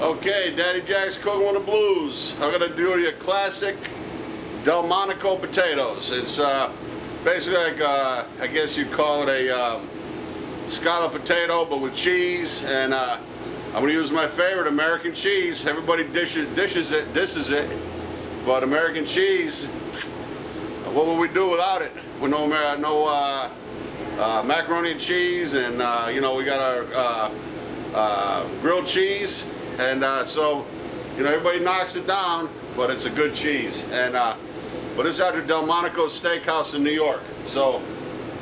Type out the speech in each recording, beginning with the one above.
Okay, Daddy Jack's cooking with the blues. I'm gonna do your classic Delmonico potatoes. It's uh, basically like, uh, I guess you'd call it a um, scallop potato, but with cheese. And uh, I'm gonna use my favorite, American cheese. Everybody dishes, dishes it, dishes it. But American cheese, what would we do without it? With no, no uh, uh, macaroni and cheese, and uh, you know, we got our grilled cheese. And uh, so, you know, everybody knocks it down, but it's a good cheese. And uh, but it's out at Delmonico's Steakhouse in New York. So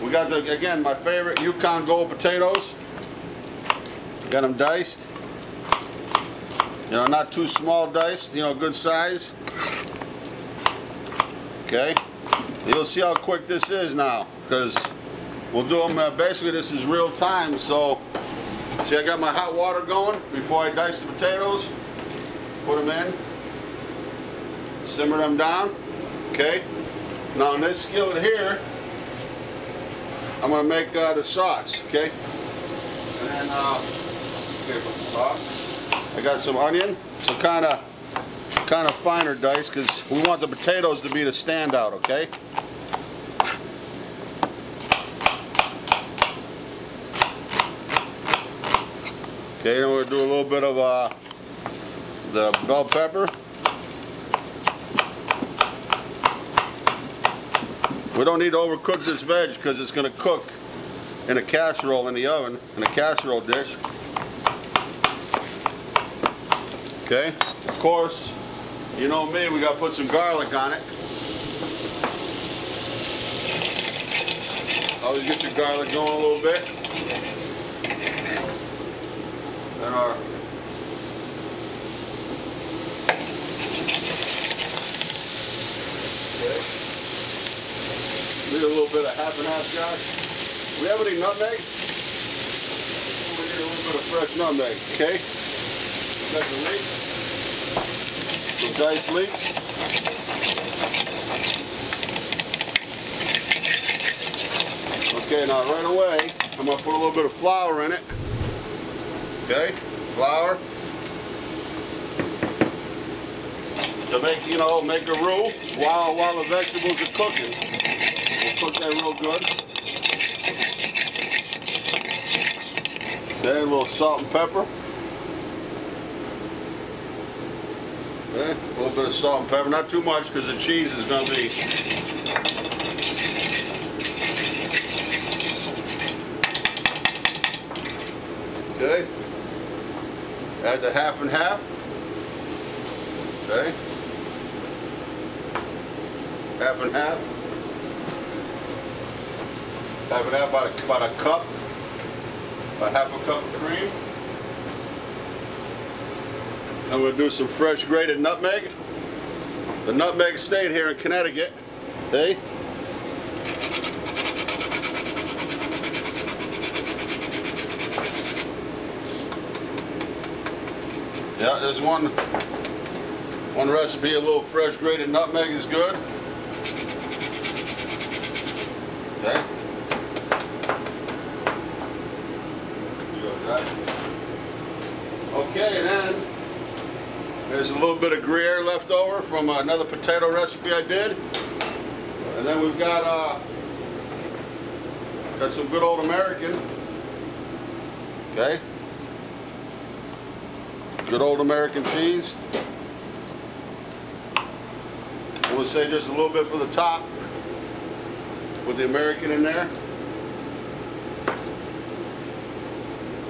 we got the again my favorite Yukon Gold potatoes. Got them diced. You know, not too small diced. You know, good size. Okay. You'll see how quick this is now, because we'll do them. Uh, basically, this is real time. So See, I got my hot water going before I dice the potatoes. Put them in. Simmer them down. Okay. Now in this skillet here, I'm going to make uh, the sauce. Okay. And then, uh, okay, sauce. I got some onion, some kind of kind of finer dice because we want the potatoes to be the standout. Okay. Okay, then we're gonna do a little bit of uh, the bell pepper. We don't need to overcook this veg because it's gonna cook in a casserole in the oven, in a casserole dish. Okay, of course, you know me, we gotta put some garlic on it. Always get your garlic going a little bit and our okay. Need a little bit of half and half, Josh. We have any nutmeg? We need a little bit of fresh nutmeg, okay? Got the leeks, some diced leeks. Okay, now right away, I'm gonna put a little bit of flour in it. Okay, flour. To make, you know, make a roux while, while the vegetables are cooking. We'll cook that real good. Okay, a little salt and pepper. Okay, a little bit of salt and pepper, not too much because the cheese is going to be Okay. Add the half and half. Okay. Half and half. Half and half, about a, about a cup. a half a cup of cream. I'm going to do some fresh grated nutmeg. The nutmeg stayed here in Connecticut. Okay. Yeah, there's one one recipe, a little fresh grated nutmeg is good. Okay. Okay, then there's a little bit of Gruyere left over from another potato recipe I did. And then we've got uh, got some good old American. Okay. Good old American cheese. We'll say just a little bit for the top with the American in there.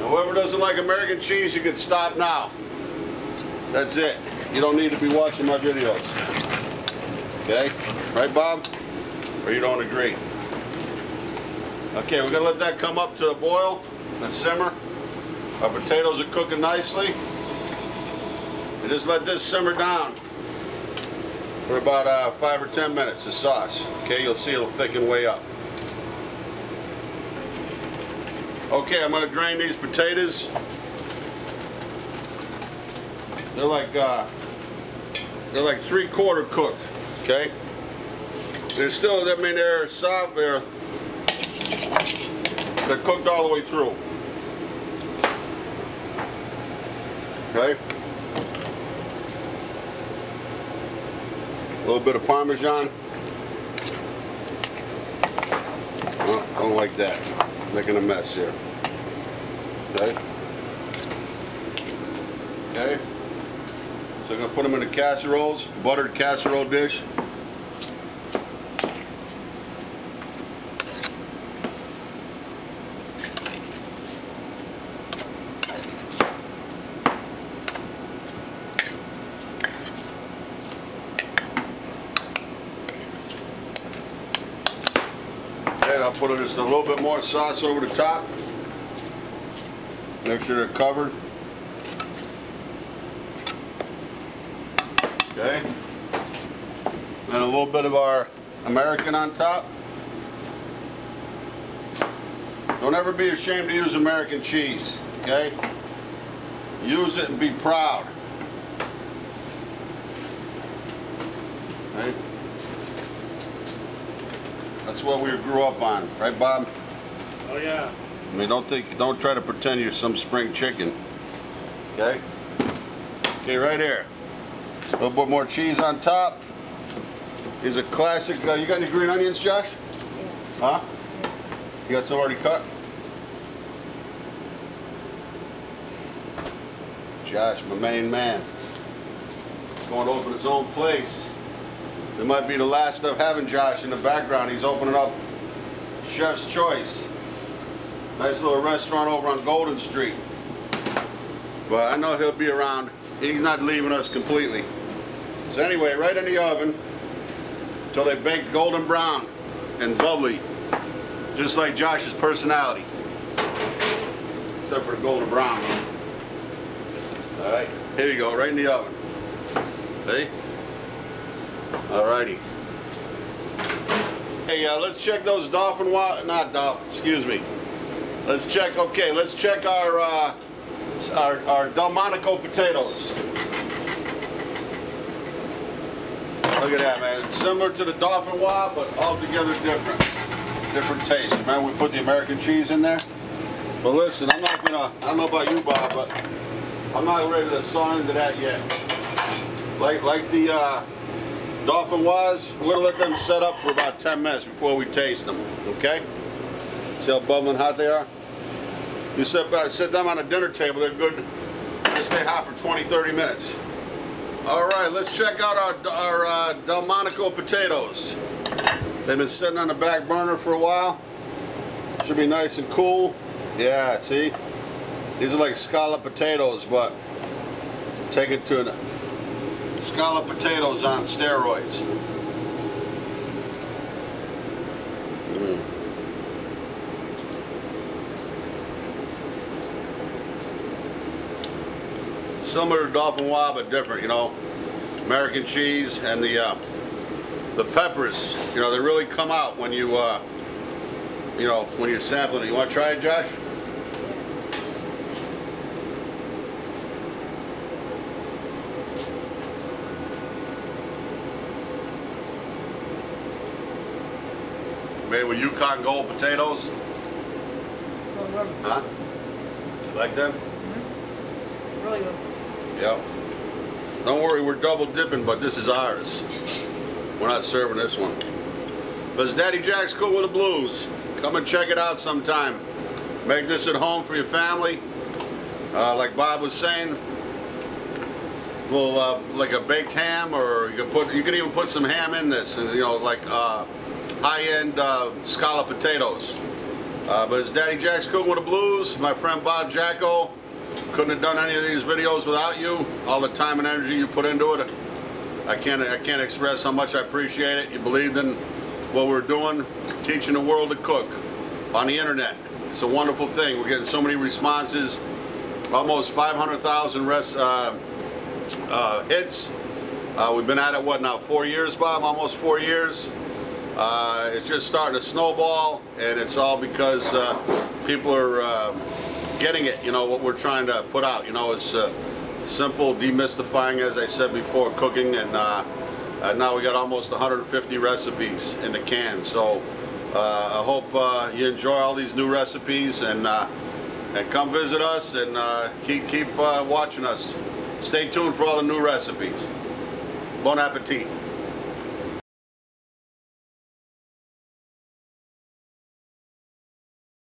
Now whoever doesn't like American cheese, you can stop now. That's it. You don't need to be watching my videos. Okay? Right, Bob? Or you don't agree? Okay, we're going to let that come up to a boil and simmer. Our potatoes are cooking nicely. And just let this simmer down for about uh, five or ten minutes, the sauce. Okay, you'll see it'll thicken way up. Okay, I'm going to drain these potatoes. They're like uh, they're like three quarter cooked. Okay, they're still. I mean, they're soft. They're they're cooked all the way through. Okay. Little bit of Parmesan. Oh, don't like that. Making a mess here. Okay. Okay. So I'm gonna put them in the casseroles, buttered casserole dish. Put just a little bit more sauce over the top. Make sure they're covered. Okay. And a little bit of our American on top. Don't ever be ashamed to use American cheese, okay? Use it and be proud. Okay? That's what we grew up on, right Bob? Oh yeah. I mean, don't think, don't try to pretend you're some spring chicken. Okay? Okay, right here. A little bit more cheese on top. Is a classic. Uh, you got any green onions, Josh? Huh? You got some already cut? Josh, my main man. Going to open his own place. It might be the last of having Josh in the background. He's opening up Chef's Choice. Nice little restaurant over on Golden Street. But I know he'll be around. He's not leaving us completely. So anyway, right in the oven until they bake golden brown and bubbly. Just like Josh's personality. Except for the golden brown. Alright, here you go, right in the oven. See? Alrighty. Hey, uh, let's check those dauphinoise not dolphin, excuse me. Let's check, okay, let's check our, uh, our, our Delmonico potatoes. Look at that, man. It's similar to the Dauphinoise, but altogether different. Different taste. Remember we put the American cheese in there? But listen, I'm not gonna, I don't know about you, Bob, but I'm not ready to saw into that yet. Like, like the uh, Dauphinoise, we're gonna let them set up for about 10 minutes before we taste them, okay? See how bubbling hot they are? You back, sit them on a dinner table, they're good. They stay hot for 20, 30 minutes. All right, let's check out our, our uh, Delmonico potatoes. They've been sitting on the back burner for a while. Should be nice and cool. Yeah, see? These are like scallop potatoes, but take it to an scallop potatoes on steroids. Similar to Dauphinoise, but different, you know. American cheese and the uh, the peppers, you know, they really come out when you, uh, you know, when you're sampling it. You want to try it, Josh? Made with Yukon Gold potatoes. Huh? Like them? Really good. Yep. Don't worry, we're double dipping, but this is ours. We're not serving this one. But it's Daddy Jack's Cool with the Blues. Come and check it out sometime. Make this at home for your family. Uh, like Bob was saying, well, uh, like a baked ham, or you can put, you can even put some ham in this. You know, like uh, high-end uh, potatoes. Uh, but it's Daddy Jack's Cooking with the Blues. My friend Bob Jacko. Couldn't have done any of these videos without you. All the time and energy you put into it. I can't I can't express how much I appreciate it. You believed in what we're doing, teaching the world to cook on the internet. It's a wonderful thing. We're getting so many responses. Almost 500,000 uh, uh, hits. Uh, we've been at it, what now, four years, Bob? Almost four years. Uh, it's just starting to snowball, and it's all because uh, people are uh, getting it, you know, what we're trying to put out. You know, it's uh, simple, demystifying, as I said before, cooking, and now we got almost 150 recipes in the can. So I hope you enjoy all these new recipes, and and come visit us, and uh, keep keep uh, watching us. Stay tuned for all the new recipes. Bon appetit.